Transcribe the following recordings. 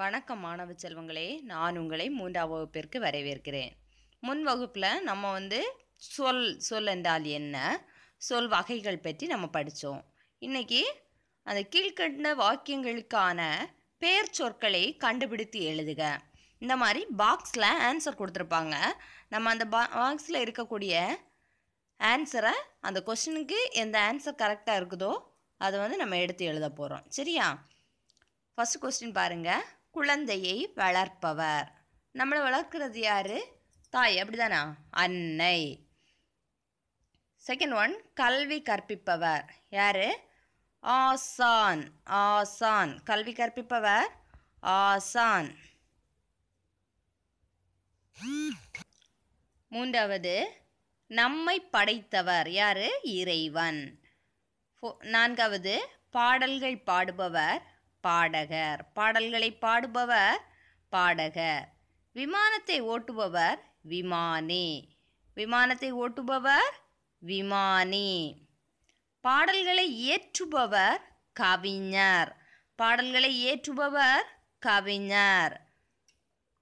வணக்கம் மாணவ செல்வங்களே. நான் உங்களை மூன்றாம் வகுப்பிற்கு வரவேற்கிறேன். முன் வகுப்பில் நம்ம வந்து சொல் சொல் என்றால் என்ன? சொல் வகைகள் பற்றி நம்ம படித்தோம் இன்னைக்கு அந்த கீழ்கண்ட வாக்கியங்களுக்கான பெயர் சொற்களை கண்டுபிடித்து எழுதுக. இந்த மாதிரி பாக்ஸில் ஆன்சர் கொடுத்துருப்பாங்க. நம்ம அந்த பா பாக்ஸில் இருக்கக்கூடிய ஆன்சரை அந்த கொஸ்டினுக்கு எந்த ஆன்சர் கரெக்டாக இருக்குதோ அதை வந்து நம்ம எடுத்து எழுத போகிறோம் சரியா? ஃபஸ்ட் கொஸ்டின் பாருங்கள் குழந்தையை வளர்ப்பவர். நம்மளை வளர்க்குறது யாரு? தாய். அப்படிதானா? அன்னை. செகண்ட் ஒன் கல்வி கற்பிப்பவர். யாரு? ஆசான். ஆசான். கல்வி கற்பிப்பவர்? ஆசான். மூன்றாவது நம்மை படைத்தவர் யாரு? இறைவன். ஃபோ- நான்காவது பாடல்கள் பாடுபவர் பாடகர். பாடல்களை பாடுபவர் பாடகர். விமானத்தை ஓட்டுபவர் விமானி. விமானத்தை ஓட்டுபவர் விமானி. பாடல்களை இயற்றுபவர் கவிஞர். பாடல்களை இயற்றுபவர் கவிஞர்.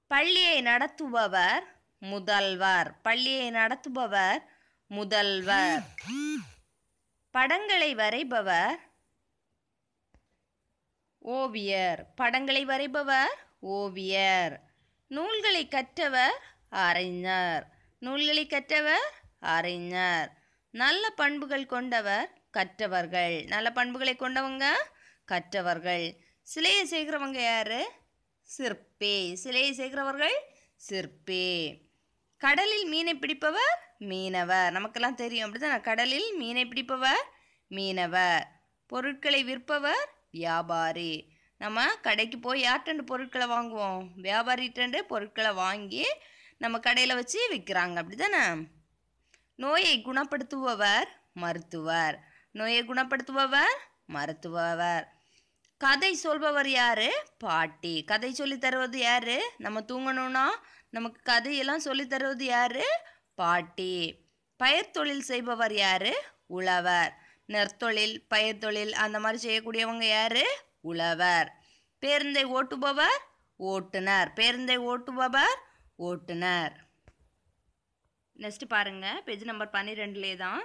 பள்ளியை நடத்துபவர் முதல்வர். பள்ளியை நடத்துபவர் முதல்வர். படங்களை வரைபவர் ஓவியர். படங்களை வரைபவர் ஓவியர். நூல்களை கற்றவர் அறிஞர். நூல்களை கற்றவர் அறிஞர். நல்ல பண்புகள் கொண்டவர் கற்றவர்கள். நல்ல பண்புகளை கொண்டவங்க கற்றவர்கள். சிலையை செய்கிறவங்க யாரு? சிற்பி. சிலையை செய்கிறவர்கள் சிற்பி. கடலில் மீனை பிடிப்பவர் மீனவர். நமக்கெல்லாம் தெரியும் அப்படிதான் கடலில் மீனை பிடிப்பவர் மீனவர். பொருட்களை விற்பவர் வியாபாரி. நம்ம கடைக்கு போய் யார்டெண்டு பொருட்களை வாங்குவோம். வியாபாரிட்டண்டு பொருட்களை வாங்கி நம்ம கடையில் வச்சு விற்கிறாங்க அப்படி தானே நோயை குணப்படுத்துபவர் மருத்துவர். நோயை குணப்படுத்துபவர் மருத்துவர். கதை சொல்பவர் யாரு? பாட்டி. கதை சொல்லி தருவது யாரு? நம்ம தூங்கணும்னா நமக்கு கதையெல்லாம் சொல்லி தருவது யாரு? பாட்டி. பயிர் தொழில் செய்பவர் யாரு? உழவர். நெற்தொழில் பயிர் தொழில் அந்த மாதிரி செய்யக்கூடியவங்க யாரு? உழவர். பேருந்தை ஓட்டுபவர் ஓட்டுநர். பேருந்தை ஓட்டுபவர் ஓட்டுநர். நெக்ஸ்ட் பாருங்க. பேஜ் நம்பர் பன்னிரெண்டுலே தான்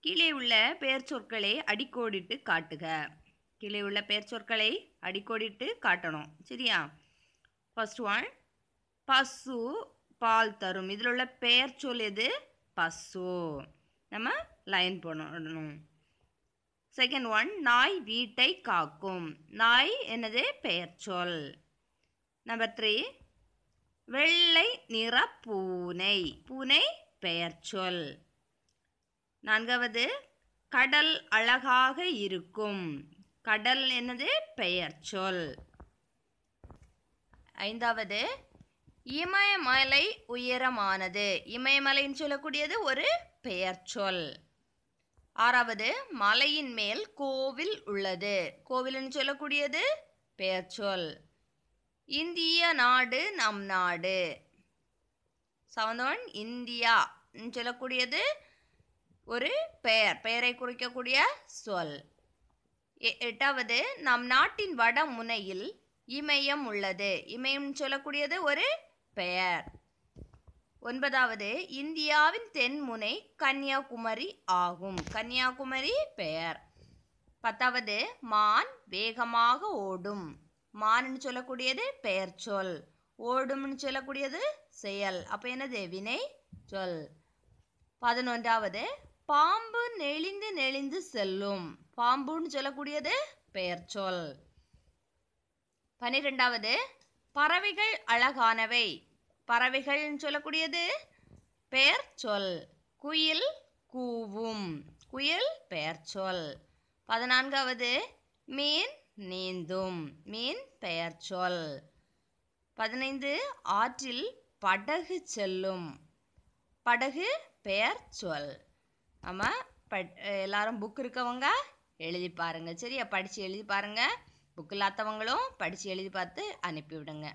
கீழே உள்ள பெயர் சொற்களை அடிக்கோடிட்டு காட்டுக. கீழே உள்ள பெயர் சொற்களை அடிக்கோடிட்டு காட்டணும். சரியா? ஃபர்ஸ்ட் ஒன் பசு பால் தரும். இதில் உள்ள பெயர் சொல் எது? பசு. நம்ம லைன் போடணும். செகண்ட் ஒன் நாய் வீட்டை காக்கும். நாய் என்னது? பெயர் சொல் நம்பர் த்ரீ வெள்ளை நிற பூனை. பூனை பெயர் சொல் நான்காவது கடல் அழகாக இருக்கும். கடல் என்னது? பெயர் சொல் ஐந்தாவது இமயமலை உயரமானது. இமயமலைன்னு சொல்லக்கூடியது ஒரு பெயர் சொல் ஆறாவது மலையின் மேல் கோவில் உள்ளது. கோவில்னு சொல்லக்கூடியது பெயர் சொல் இந்திய நாடு நம் நாடு. செவன்த் ஒன் இந்தியா சொல்லக்கூடியது ஒரு பெயர். பெயரை குறிக்கக்கூடிய சொல். எ- எட்டாவது நம் நாட்டின் வட முனையில் இமயம் உள்ளது. இமயம் சொல்லக்கூடியது ஒரு பெயர். ஒன்பதாவது இந்தியாவின் தென்முனை கன்னியாகுமரி ஆகும். கன்னியாகுமரி பெயர். பத்தாவது மான் வேகமாக ஓடும். மான்னு சொல்லக்கூடியது பெயர் சொல். ஓடும்னு சொல்லக்கூடியது செயல். அப்போ என்னது? வினை சொல். பதினொன்றாவது பாம்பு நெளிந்து நெளிந்து செல்லும். பாம்புன்னு சொல்லக்கூடியது பெயர் சொல். பன்னிரெண்டாவது பறவைகள் அழகானவை. பறவைகள்னு சொல்லக்கூடியது பெயர் சொல். குயில் கூவும். குயில் பெயர் சொல். பதினான்காவது மீன் நீந்தும். மீன் பெயர் சொல். பதினைந்து ஆற்றில் படகு செல்லும். படகு பெயர் சொல். நம்ம பட் எல்லாரும் புக் இருக்கவங்க எழுதி பாருங்கள் சரியா? படித்து எழுதி பாருங்கள் புக் இல்லாதவங்களும் படித்து எழுதி பார்த்து அனுப்பிவிடுங்க.